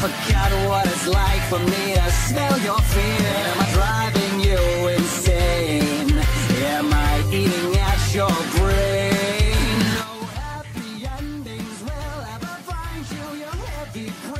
forgot what it's like for me to smell your fear. Am I driving you insane? Am I eating at your brain? No happy endings will ever find you, your heavy brain.